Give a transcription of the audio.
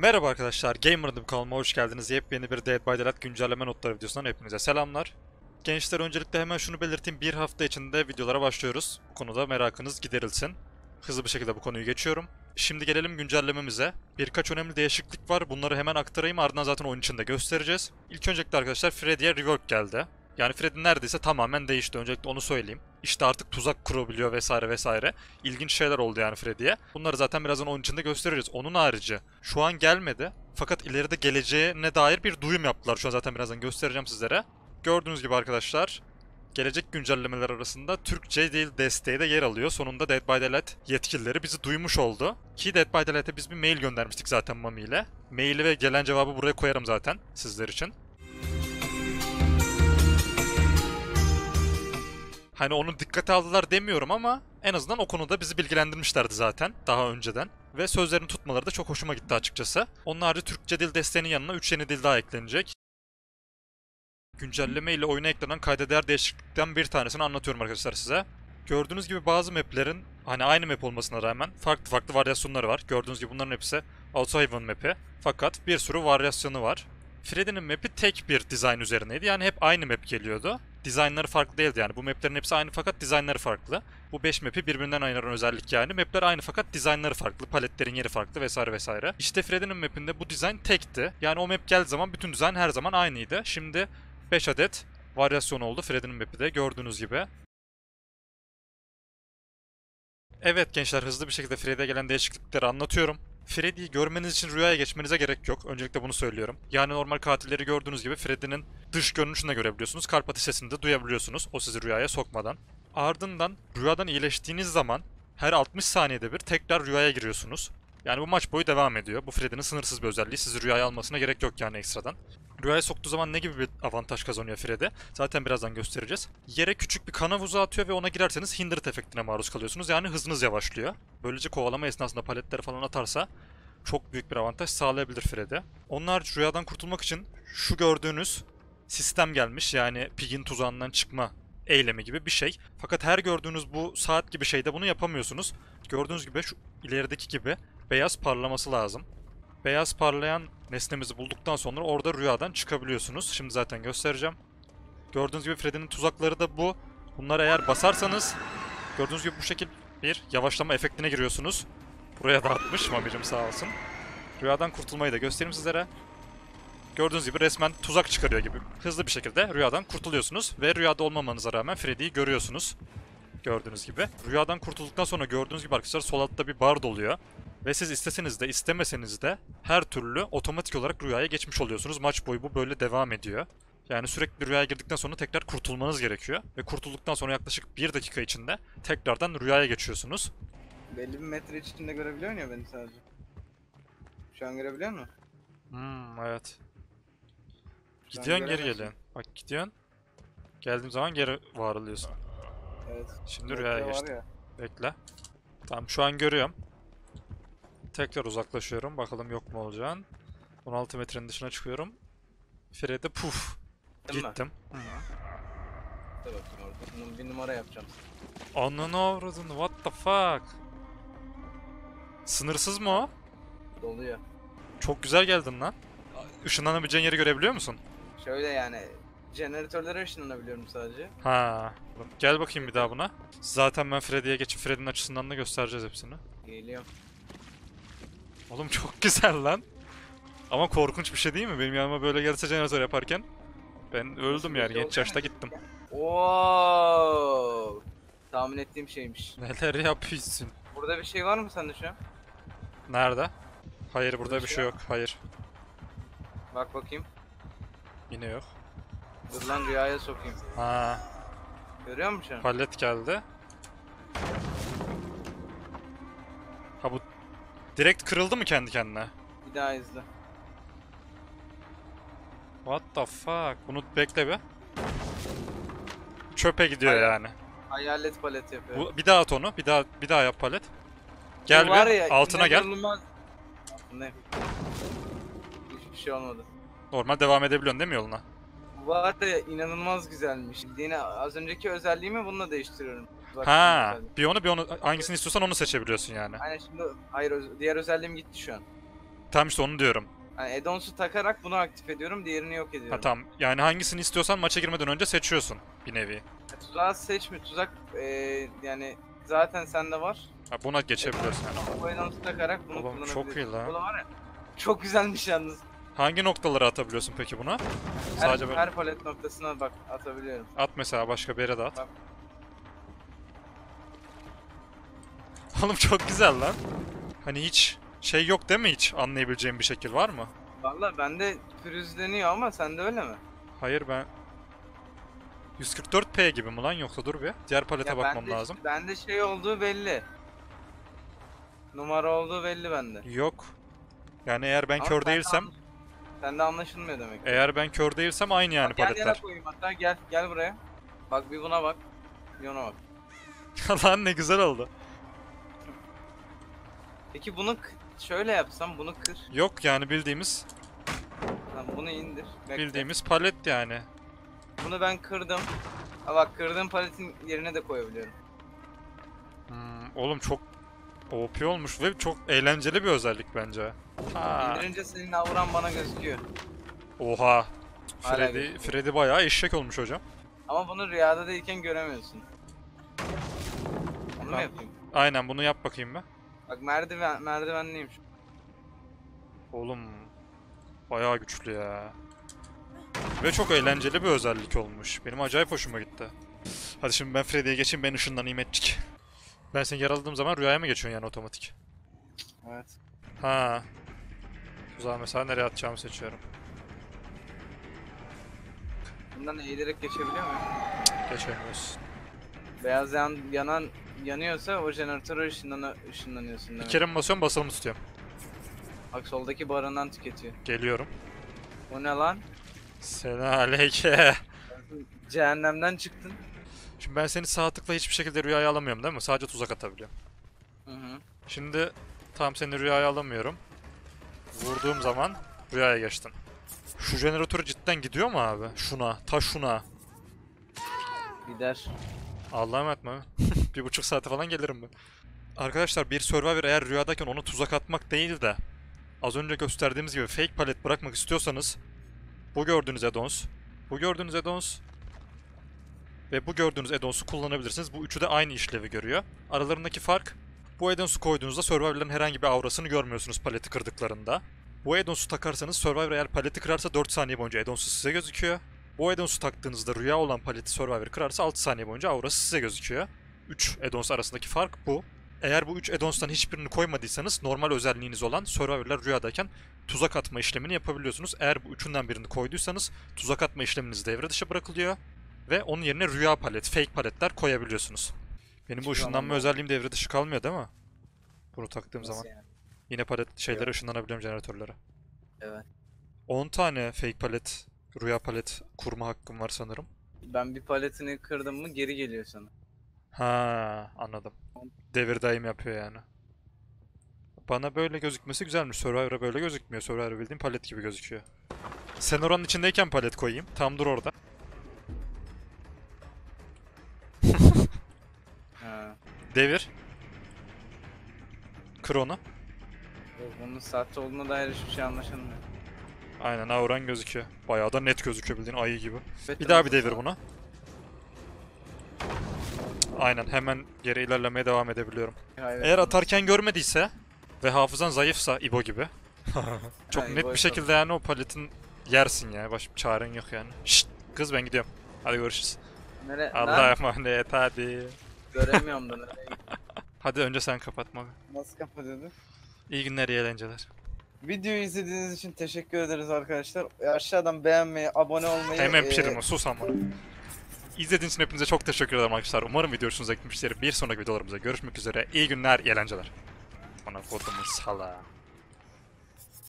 Merhaba arkadaşlar, Gamer'dım kanalıma hoş geldiniz. Yepyeni bir Dead by Daylight güncelleme notları videosundan hepinize selamlar. Gençler öncelikle hemen şunu belirteyim, bir hafta içinde videolara başlıyoruz. Bu konuda merakınız giderilsin. Hızlı bir şekilde bu konuyu geçiyorum. Şimdi gelelim güncellememize. Birkaç önemli değişiklik var, bunları hemen aktarayım ardından zaten oyun içinde göstereceğiz. İlk öncelikle arkadaşlar Freddy'ye rework geldi. Yani Freddy neredeyse tamamen değişti. Öncelikle onu söyleyeyim. İşte artık tuzak kurabiliyor vesaire vesaire. İlginç şeyler oldu yani Freddy'ye. Bunları zaten birazdan oyun içinde gösteririz. Onun harici şu an gelmedi. Fakat ileride geleceğine dair bir duyum yaptılar. Şu an zaten birazdan göstereceğim sizlere. Gördüğünüz gibi arkadaşlar gelecek güncellemeler arasında Türkçe dil desteği de yer alıyor. Sonunda Dead by Daylight yetkilileri bizi duymuş oldu. Ki Dead by Daylight'e biz bir mail göndermiştik zaten Mami ile. Maili ve gelen cevabı buraya koyarım zaten sizler için. Hani onu dikkate aldılar demiyorum ama en azından o konuda bizi bilgilendirmişlerdi zaten daha önceden. Ve sözlerini tutmaları da çok hoşuma gitti açıkçası. Onun harici Türkçe dil desteğinin yanına 3 yeni dil daha eklenecek. Güncelleme ile oyuna eklenen kayda değer değişiklikten bir tanesini anlatıyorum arkadaşlar size. Gördüğünüz gibi bazı maplerin hani aynı map olmasına rağmen farklı farklı varyasyonları var. Gördüğünüz gibi bunların hepsi Autohaven map'i. Fakat bir sürü varyasyonu var. Freddy'nin map'i tek bir dizayn üzerineydi. Yani hep aynı map geliyordu. Dizaynları farklı değildi yani. Bu maplerin hepsi aynı fakat dizaynları farklı. Bu 5 map'i birbirinden ayıran özellik yani. Mapler aynı fakat dizaynları farklı. Paletlerin yeri farklı vesaire vesaire. İşte Freddy'nin map'inde bu dizayn tekti. Yani o map geldiği zaman bütün dizayn her zaman aynıydı. Şimdi 5 adet varyasyon oldu Freddy'nin map'i de gördüğünüz gibi. Evet gençler hızlı bir şekilde Freddy'ye gelen değişiklikleri anlatıyorum. Freddy'yi görmeniz için rüyaya geçmenize gerek yok. Öncelikle bunu söylüyorum. Yani normal katilleri gördüğünüz gibi Freddy'nin dış görünüşünü de görebiliyorsunuz. Kalp atış sesini de duyabiliyorsunuz. O sizi rüyaya sokmadan. Ardından rüyadan iyileştiğiniz zaman her 60 saniyede bir tekrar rüyaya giriyorsunuz. Yani bu maç boyu devam ediyor. Bu Freddy'nin sınırsız bir özelliği. Sizi rüyaya almasına gerek yok yani ekstradan. Rüyaya soktuğu zaman ne gibi bir avantaj kazanıyor Freddy? Zaten birazdan göstereceğiz. Yere küçük bir kana vuzu atıyor ve ona girerseniz hindert efektine maruz kalıyorsunuz. Yani hızınız yavaşlıyor. Böylece kovalama esnasında paletleri falan atarsa çok büyük bir avantaj sağlayabilir Freddy. Onun harici rüyadan kurtulmak için şu gördüğünüz sistem gelmiş. Yani Pig'in tuzağından çıkma eylemi gibi bir şey. Fakat her gördüğünüz bu saat gibi şeyde bunu yapamıyorsunuz. Gördüğünüz gibi şu ilerideki gibi beyaz parlaması lazım. Beyaz parlayan nesnemizi bulduktan sonra orada rüyadan çıkabiliyorsunuz. Şimdi zaten göstereceğim. Gördüğünüz gibi Freddy'nin tuzakları da bu. Bunları eğer basarsanız gördüğünüz gibi bu şekil bir yavaşlama efektine giriyorsunuz. Buraya da atmış Mami'cim sağ olsun. Rüyadan kurtulmayı da göstereyim sizlere. Gördüğünüz gibi resmen tuzak çıkarıyor gibi. Hızlı bir şekilde rüyadan kurtuluyorsunuz. Ve rüyada olmamanıza rağmen Freddy'yi görüyorsunuz. Gördüğünüz gibi. Rüyadan kurtulduktan sonra gördüğünüz gibi arkadaşlar sol altta bir bar doluyor. Ve siz isteseniz de istemeseniz de her türlü otomatik olarak rüyaya geçmiş oluyorsunuz. Maç boyu bu böyle devam ediyor. Yani sürekli rüyaya girdikten sonra tekrar kurtulmanız gerekiyor. Ve kurtulduktan sonra yaklaşık bir dakika içinde tekrardan rüyaya geçiyorsunuz. Belli bir metre içinde görebiliyor ya beni sadece. Şu an görebiliyor musun? Hmm evet. Şu Gidiyorsun geri geliyorsun. Bak gidiyorsun. Geldiğim zaman geri varılıyorsun. Evet. Şimdi rüyaya geçtim. ya. Bekle. Tamam şu an görüyorum. Tekrar uzaklaşıyorum. Bakalım yok mu olacağın. 16 metrenin dışına çıkıyorum. Fred'e puf. Değil? Gittim. Dur bakayım orada. Bunun bir numara yapacağım. Ananı avradın. What the fuck? Sınırsız mı o? Doluyor. Çok güzel geldin lan. Işınlanabileceğin yeri görebiliyor musun? Şöyle yani jeneratörlere ışınlanabiliyorum sadece. Ha. Gel bakayım bir daha buna. Zaten ben Freddy'ye geçip Freddy'nin açısından da göstereceğiz hepsini. Geliyorum. Oğlum çok güzel lan. Ama korkunç bir şey değil mi? Benim yanıma böyle gelse jeneratör yaparken ben öldüm yani genç yaşta gittim. Oo! Tahmin ettiğim şeymiş. Neler yapıyorsun? Burada bir şey var mı sende şu an? Nerede? Hayır burada bir şey şey yok. Hayır. Bak bakayım. Yine yok. Dur lan rüyaya sokayım. Ha, Görüyor musun şu an? palet geldi. Direkt kırıldı mı kendi kendine? Bir daha izle. What the fuck? Bunu bekle bir. Çöpe gidiyor Hayır. yani. Hayalet palet yapıyor. Bu bir daha at onu. Bir daha bir daha yap palet. Gel Bu var bir ya, altına gel. inanılmaz- Ne? Hiçbir şey olmadı. Normal devam edebiliyorsun değil mi yoluna? Bu var ya inanılmaz güzelmiş. Yine az önceki özelliğimi bununla değiştiriyorum. Ha, bir onu bir onu hangisini istiyorsan onu seçebiliyorsun yani. Aynen şimdi hayır öz- diğer özelliğim gitti şu an. Tam işte onu diyorum. Yani add-ons'u takarak bunu aktif ediyorum, diğerini yok ediyorum. Ha tamam. Yani hangisini istiyorsan maça girmeden önce seçiyorsun bir nevi. Tuzağı seçme, tuzak eee, yani zaten sende var. Ha, buna geçebiliyorsun yani. Bu add-ons'u takarak bunu Oğlum, çok iyi lan. Bu da var ya, çok güzelmiş yalnız. Hangi noktaları atabiliyorsun peki buna? Her, Sadece böyle her palet noktasına bak atabiliyorum. at mesela başka bir yere de at. Bak. Oğlum çok güzel lan. Hani hiç şey yok değil mi hiç anlayabileceğim bir şekil var mı? Valla bende pürüzleniyor ama sende öyle mi? Hayır ben 144p gibi mi lan yoksa dur bir. Diğer palete Ya bakmam bende, lazım. Bende şey olduğu belli. Numara olduğu belli bende. Yok. Yani eğer ben Ama kör sende değilsem, anlaş- Sende anlaşılmıyor demek. eğer ben kör değilsem aynı yani Bak, gel yana paletler. koyayım hatta gel gel buraya. Bak bir buna bak. Bir ona bak. lan ne güzel oldu. Peki bunu k- şöyle yapsam bunu kır. Yok yani bildiğimiz Lan bunu indir. Bekle. bildiğimiz palet yani. Bunu ben kırdım. Ha bak kırdığım paletin yerine de koyabiliyorum. Hmm, oğlum çok OP olmuş ve çok eğlenceli bir özellik bence. Ha. İndirince senin avran bana gözüküyor. Oha. Hala Freddy, gözüküyor. Freddy bayağı eşek olmuş hocam. Ama bunu rüyada değilken göremiyorsun. Onu mu yapayım? Aynen bunu yap bakayım be. Bak merdiven merdivenliyim şu. Oğlum bayağı güçlü ya. Ve çok eğlenceli bir özellik olmuş. Benim acayip hoşuma gitti. Hadi şimdi ben Freddy'ye geçeyim ben ışınlanayım etçik. Ben seni yaraladığım zaman rüyaya mı geçiyorsun yani otomatik? Evet. Ha. Tuzağı mesela nereye atacağımı seçiyorum. Bundan eğilerek geçebiliyor muyum? Geçemiyorsun. Beyaz yan, yanan yanıyorsa o jeneratöre ışınlana, ışınlanıyorsun Bir demek. kere mi basıyorum basılı mı tutuyorum? Bak soldaki barından tüketiyor. Geliyorum. O ne lan? Selamünaleyküm. Cehennemden çıktın. Şimdi ben seni sağ tıkla hiçbir şekilde rüyaya alamıyorum değil mi? Sadece tuzak atabiliyorum. Hı hı. Şimdi tam seni rüyaya alamıyorum. Vurduğum zaman rüyaya geçtin. Şu jeneratör cidden gidiyor mu abi? Şuna, ta şuna. Gider. Allah'a emanet mi? bir buçuk saate falan gelirim ben. Arkadaşlar bir Survivor eğer rüyadayken onu tuzak atmak değil de az önce gösterdiğimiz gibi fake palet bırakmak istiyorsanız bu gördüğünüz addons, bu gördüğünüz addons ve bu gördüğünüz addons'u kullanabilirsiniz. Bu üçü de aynı işlevi görüyor. Aralarındaki fark bu addons'u koyduğunuzda Survivor'ların herhangi bir aurasını görmüyorsunuz paleti kırdıklarında. Bu addons'u takarsanız Survivor eğer paleti kırarsa 4 saniye boyunca addons'u size gözüküyor. Bu addons'u taktığınızda rüya olan paleti Survivor kırarsa 6 saniye boyunca aurası size gözüküyor. 3 addons arasındaki fark bu. Eğer bu 3 addons'tan hiçbirini koymadıysanız normal özelliğiniz olan Survivor'lar rüyadayken tuzak atma işlemini yapabiliyorsunuz. Eğer bu üçünden birini koyduysanız tuzak atma işleminiz devre dışı bırakılıyor. Ve onun yerine rüya palet, fake paletler koyabiliyorsunuz. Benim bu ışınlanma özelliğim devre dışı kalmıyor değil mi? Bunu taktığım Nasıl zaman. yani? Yine palet şeylere ışınlanabiliyorum jeneratörlere. Evet. 10 tane fake palet, rüya palet kurma hakkım var sanırım. Ben bir paletini kırdım mı geri geliyor sana. Ha, anladım. Devir daim yapıyor yani. Bana böyle gözükmesi güzelmiş. Survivor'a böyle gözükmüyor. Survivor bildiğin palet gibi gözüküyor. Sen oranın içindeyken palet koyayım. Tam dur orada. Ha. Devir. Kır onu. Bunun sahte olduğuna dair hiçbir şey anlaşılmıyor. Aynen auran gözüküyor. Bayağı da net gözüküyor bildiğin ayı gibi. Bir daha bir devir bunu. Aynen hemen geri ilerlemeye devam edebiliyorum. Hayır, Eğer atarken görmediyse ve hafızan zayıfsa İbo gibi çok Ha, net bir şekilde yani o paletin yersin ya. Baş çaren yok yani. Şşt kız ben gidiyorum. Hadi görüşürüz. Nere? Allah'a emanet hadi. göremiyorum da nereye. Hadi önce sen kapatma. Nasıl kapatıyordu? İyi günler, iyi eğlenceler. Videoyu izlediğiniz için teşekkür ederiz arkadaşlar. Aşağıdan beğenmeyi, abone olmayı... Hemen e, pişirme, sus ama. İzlediğiniz için hepinize çok teşekkür ederim arkadaşlar. Umarım video hoşunuza gitmiştir. Bir sonraki videolarımızda görüşmek üzere. İyi günler, iyi eğlenceler. Bana kodumu sala.